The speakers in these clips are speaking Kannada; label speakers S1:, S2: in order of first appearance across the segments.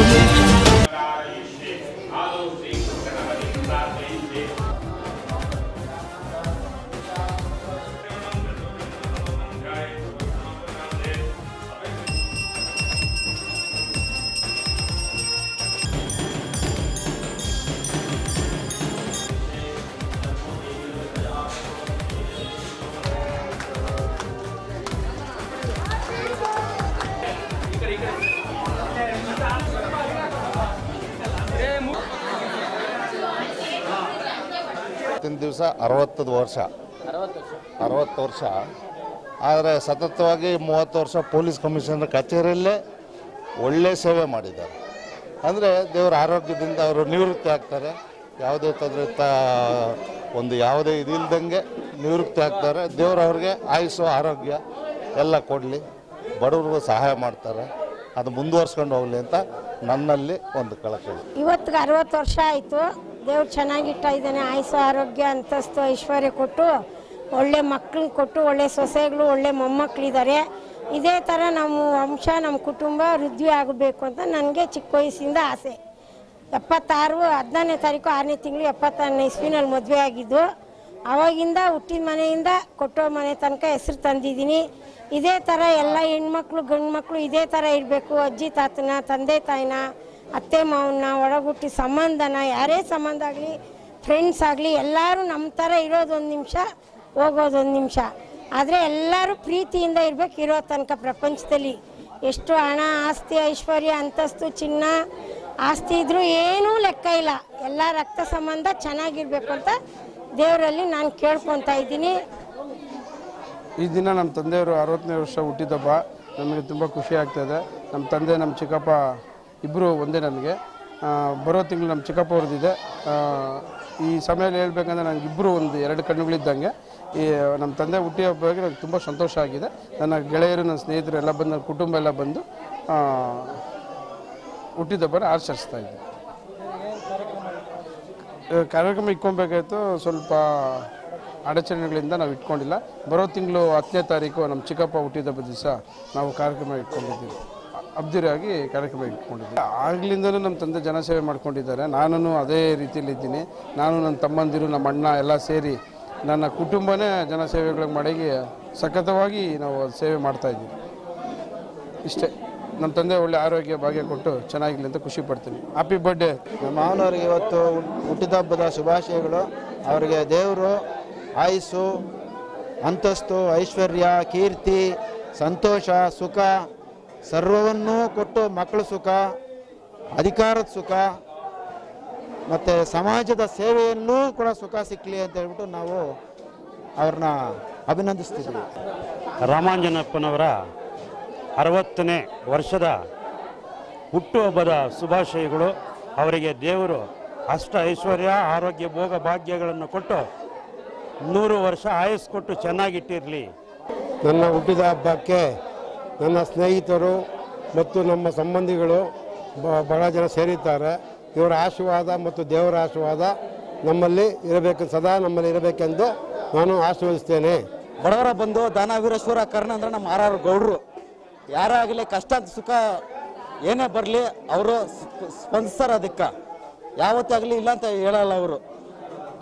S1: removed.
S2: ಇವತ್ತಿನ ದಿವಸ ಅರವತ್ತದು ವರ್ಷ. ಅರವತ್ತು ವರ್ಷ. ಆದರೆ ಸತತವಾಗಿ ಮೂವತ್ತು ವರ್ಷ ಪೊಲೀಸ್ ಕಮಿಷನರ್ ಕಚೇರಿಯಲ್ಲೇ ಒಳ್ಳೆ ಸೇವೆ ಮಾಡಿದ್ದಾರೆ. ಅಂದರೆ ದೇವರ ಆರೋಗ್ಯದಿಂದ ಅವರು ನಿವೃತ್ತಿ ಆಗ್ತಾರೆ. ಯಾವುದೇ ತೊಂದರೆ ತ ಒಂದು ಯಾವುದೇ ಇದಿಲ್ದಂಗೆ ನಿವೃತ್ತಿ ಆಗ್ತಾರೆ. ದೇವರು ಅವ್ರಿಗೆ ಆಯುಸ್ಸು ಆರೋಗ್ಯ ಎಲ್ಲ ಕೊಡಲಿ. ಬಡವ್ರಿಗೂ ಸಹಾಯ ಮಾಡ್ತಾರೆ. ಅದು ಮುಂದುವರ್ಸ್ಕೊಂಡು ಹೋಗಲಿ ಅಂತ ನನ್ನಲ್ಲಿ ಒಂದು ಕಳಕಳಿ.
S3: ಇವತ್ತಿಗೆ ಅರವತ್ತು ವರ್ಷ ಆಯಿತು. ದೇವ್ರು ಚೆನ್ನಾಗಿಟ್ಟ ಇದ್ದಾನೆ, ಆಯಸ್ಸು, ಆರೋಗ್ಯ, ಅಂತಸ್ತು, ಐಶ್ವರ್ಯ ಕೊಟ್ಟು, ಒಳ್ಳೆ ಮಕ್ಳನ್ನ ಕೊಟ್ಟು, ಒಳ್ಳೆ ಸೊಸೆಗಳು, ಒಳ್ಳೆ ಮೊಮ್ಮಕ್ಕಳಿದ್ದಾರೆ ಇದೇ ಥರ ನಮ್ಮ ವಂಶ, ನಮ್ಮ ಕುಟುಂಬ ವೃದ್ಧಿ ಆಗಬೇಕು ಅಂತ ನನಗೆ ಚಿಕ್ಕ ವಯಸ್ಸಿಂದ ಆಸೆ. ಎಪ್ಪತ್ತಾರು, ಹದಿನಾರನೇ ತಾರೀಕು, ಆರನೇ ತಿಂಗಳು, ಎಪ್ಪತ್ತಾರನೇ ಇಸ್ವಿನಲ್ಲಿ ಮದುವೆ ಆಗಿದ್ದು, ಅವಾಗಿಂದ ಹುಟ್ಟಿದ ಮನೆಯಿಂದ ಕೊಟ್ಟೋ ಮನೆ ತನಕ ಹೆಸರು ತಂದಿದ್ದೀನಿ. ಇದೇ ಥರ ಎಲ್ಲ ಹೆಣ್ಮಕ್ಳು ಗಂಡು ಮಕ್ಕಳು ಇದೇ ಥರ ಇರಬೇಕು. ಅಜ್ಜಿ, ತಾತನ, ತಂದೆ, ತಾಯಿನ ಅತ್ತೆ ಮಾವನ್ನ ಒಳಗುಟ್ಟಿ ಸಂಬಂಧನ, ಯಾರೇ ಸಂಬಂಧ ಆಗಲಿ ಫ್ರೆಂಡ್ಸ್ ಆಗಲಿ, ಎಲ್ಲರೂ ನಮ್ಮ ಥರ ಇರೋದೊಂದು ನಿಮಿಷ, ಹೋಗೋದೊಂದು ನಿಮಿಷ. ಆದರೆ ಎಲ್ಲರೂ ಪ್ರೀತಿಯಿಂದ ಇರಬೇಕು ಇರೋ ತನಕ ಪ್ರಪಂಚದಲ್ಲಿ. ಎಷ್ಟು ಹಣ, ಆಸ್ತಿ, ಐಶ್ವರ್ಯ, ಅಂತಸ್ತು, ಚಿನ್ನ, ಆಸ್ತಿ ಇದ್ರೂ ಏನೂ ಲೆಕ್ಕ ಇಲ್ಲ. ಎಲ್ಲ ರಕ್ತ ಸಂಬಂಧ ಚೆನ್ನಾಗಿರ್ಬೇಕು ಅಂತ ದೇವರಲ್ಲಿ ನಾನು ಕೇಳ್ಕೊತಾ ಇದ್ದೀನಿ.
S4: ಈ ದಿನ ನಮ್ಮ ತಂದೆಯವರು ಅರವತ್ತನೇ ವರ್ಷ ಹುಟ್ಟಿದಪ್ಪ ನಮಗೆ ತುಂಬ ಖುಷಿ ಆಗ್ತಾಯಿದೆ ನಮ್ಮ ತಂದೆ ನಮ್ಮ ಚಿಕ್ಕಪ್ಪ ಇಬ್ಬರು ಒಂದೇ ನನಗೆ. ಬರೋ ತಿಂಗಳು ನಮ್ಮ ಚಿಕ್ಕಪ್ಪ ಅವ್ರದ್ದಿದೆ. ಈ ಸಮಯದಲ್ಲಿ ಹೇಳ್ಬೇಕಂದ್ರೆ ನನಗೆ ಇಬ್ಬರು ಒಂದು ಎರಡು ಕಣ್ಣುಗಳಿದ್ದಂಗೆ. ಈ, ನಮ್ಮ ತಂದೆ ಹುಟ್ಟಿ ಹಬ್ಬಕ್ಕೆ ನನಗೆ ತುಂಬ ಸಂತೋಷ ಆಗಿದೆ. ನನ್ನ ಗೆಳೆಯರು, ನನ್ನ ಸ್ನೇಹಿತರು ಎಲ್ಲ ಬಂದು, ನನ್ನ ಕುಟುಂಬ ಎಲ್ಲ ಬಂದು ಹುಟ್ಟಿದ ಹುಟ್ಟಿದಬ್ಬನ ಆಚರಿಸ್ತಾ ಇದ್ದೆ. ಕಾರ್ಯಕ್ರಮ ಇಟ್ಕೊಬೇಕಾಯ್ತು. ಸ್ವಲ್ಪ ಅಡಚಣೆಗಳಿಂದ ನಾವು ಇಟ್ಕೊಂಡಿಲ್ಲ. ಬರೋ ತಿಂಗಳು ಹತ್ತನೇ ತಾರೀಕು ನಮ್ಮ ಚಿಕ್ಕಪ್ಪ ಹುಟ್ಟಿದಬ್ಬ ದಿವಸ ನಾವು ಕಾರ್ಯಕ್ರಮ ಇಟ್ಕೊಂಡಿದ್ದೀವಿ. ಅಬ್ದುರಿಯಾಗಿ ಕಾರ್ಯಕ್ರಮ ಇಟ್ಕೊಂಡಿದ್ದೀವಿ ಆಗ್ಲಿಂದಲೂ ನಮ್ಮ ತಂದೆ ಜನಸೇವೆ ಮಾಡ್ಕೊಂಡಿದ್ದಾರೆ. ನಾನು ಅದೇ ರೀತಿಯಲ್ಲಿ ಇದ್ದೀನಿ. ನಾನು ನನ್ನ ತಮ್ಮಂದಿರು, ನಮ್ಮ ಅಣ್ಣ ಎಲ್ಲ ಸೇರಿ ನನ್ನ ಕುಟುಂಬನೇ ಜನಸೇವೆಗಳಿಗೆ ಮಡಗಿ ಸಖತವಾಗಿ ನಾವು ಸೇವೆ ಮಾಡ್ತಾ ಇದ್ದೀವಿ. ಇಷ್ಟೇ. ನಮ್ಮ ತಂದೆ ಒಳ್ಳೆ ಆರೋಗ್ಯ ಭಾಗ್ಯ ಕೊಟ್ಟು ಚೆನ್ನಾಗಿರ್ಲಿ ಅಂತ ಖುಷಿ ಪಡ್ತೀನಿ. ಹ್ಯಾಪಿ ಬರ್ಡೇ
S5: ನಮ್ಮ ಮಾವನವರಿಗೆ ಇವತ್ತು ಹುಟ್ಟಿದ ಹಬ್ಬದ ಶುಭಾಶಯಗಳು. ಅವರಿಗೆ ದೇವರು, ಆಯುಸ್ಸು, ಅಂತಸ್ತು, ಐಶ್ವರ್ಯ, ಕೀರ್ತಿ, ಸಂತೋಷ, ಸುಖ. ಸರ್ವವನ್ನೂ ಕೊಟ್ಟು ಮಕ್ಕಳ ಸುಖ ಅಧಿಕಾರದ ಸುಖ ಮತ್ತು ಸಮಾಜದ ಸೇವೆಯಲ್ಲೂ ಕೂಡ ಸುಖ ಸಿಕ್ಕಲಿ ಅಂತ ಹೇಳ್ಬಿಟ್ಟು ನಾವು ಅವ್ರನ್ನ ಅಭಿನಂದಿಸ್ತಿದ್ದೀವಿ.
S6: ರಾಮಾಂಜನಪ್ಪನವರ ಅರವತ್ತನೇ ವರ್ಷದ ಹುಟ್ಟುಹಬ್ಬದ ಶುಭಾಶಯಗಳು. ಅವರಿಗೆ ದೇವರು ಅಷ್ಟ ಐಶ್ವರ್ಯ ಆರೋಗ್ಯ ಭೋಗ ಭಾಗ್ಯಗಳನ್ನು ಕೊಟ್ಟು ನೂರು ವರ್ಷ ಆಯಸ್ಸು ಕೊಟ್ಟು ಚೆನ್ನಾಗಿಟ್ಟಿರಲಿ.
S7: ನನ್ನ ಹುಟ್ಟಿದ ಹಬ್ಬಕ್ಕೆ ನನ್ನ ಸ್ನೇಹಿತರು ಮತ್ತು ನಮ್ಮ ಸಂಬಂಧಿಗಳು ಬಹಳ ಜನ ಸೇರಿದ್ದಾರೆ. ಇವರ ಆಶೀರ್ವಾದ ಮತ್ತು ದೇವರ ಆಶೀರ್ವಾದ ನಮ್ಮಲ್ಲಿ ಇರಬೇಕು, ಸದಾ ನಮ್ಮಲ್ಲಿ ಇರಬೇಕೆಂದು ನಾನು ಆಶೀರ್ವದಿಸ್ತೇನೆ.
S5: ಬಡವರ ಬಂದು ದಾನ ವೀರೇಶ್ವರ, ಕರ್ಣ ಅಂದ್ರೆ ನಮ್ಮ ಆರ್ ಆರ್ ಗೌಡರು. ಯಾರೇ ಆಗಲಿ ಕಷ್ಟ, ಸುಖ ಏನೇ ಬರಲಿ ಅವರು ಸ್ಪಂದಿಸ್ತಾರೆ ಅದಕ್ಕೆ. ಯಾವತ್ತೇ ಆಗಲಿ ಇಲ್ಲ ಅಂತ ಹೇಳಲ್ಲ ಅವರು.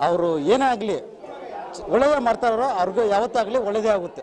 S5: ಅವರು ಏನೇ ಆಗಲಿ ಒಳ್ಳೆಯದೇ ಮಾಡ್ತಾರೋ ಅವ್ರಿಗೂ ಯಾವತ್ತಾಗಲಿ ಒಳ್ಳೆಯದೇ ಆಗುತ್ತೆ.